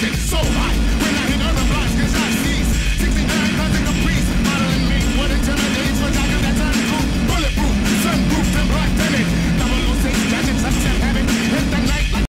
so